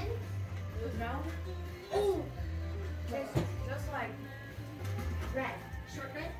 lemon. No. Ooh. Just, just like red. Short Shortbread?